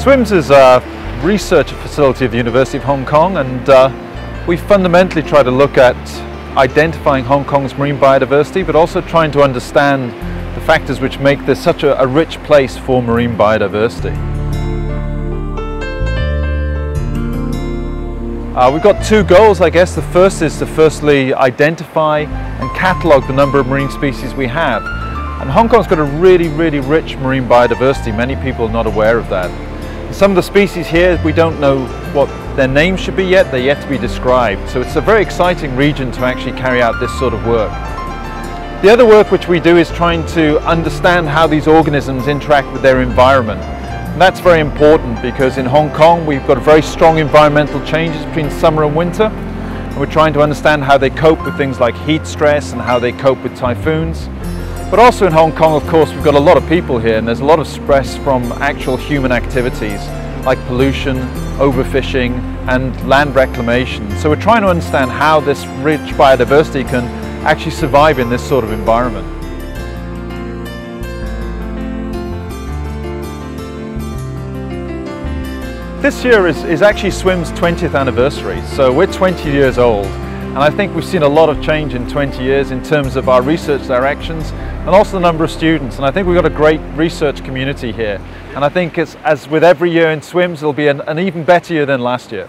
SWIMS is a research facility of the University of Hong Kong and uh, we fundamentally try to look at identifying Hong Kong's marine biodiversity but also trying to understand the factors which make this such a, a rich place for marine biodiversity. Uh, we've got two goals I guess. The first is to firstly identify and catalogue the number of marine species we have. And Hong Kong's got a really, really rich marine biodiversity. Many people are not aware of that. Some of the species here, we don't know what their names should be yet, they're yet to be described. So it's a very exciting region to actually carry out this sort of work. The other work which we do is trying to understand how these organisms interact with their environment. And that's very important because in Hong Kong we've got very strong environmental changes between summer and winter. And we're trying to understand how they cope with things like heat stress and how they cope with typhoons. But also in Hong Kong, of course, we've got a lot of people here and there's a lot of stress from actual human activities like pollution, overfishing and land reclamation. So we're trying to understand how this rich biodiversity can actually survive in this sort of environment. This year is, is actually SWIMS' 20th anniversary, so we're 20 years old. And I think we've seen a lot of change in 20 years in terms of our research directions and also the number of students. And I think we've got a great research community here. And I think as with every year in SWIMS, it'll be an, an even better year than last year.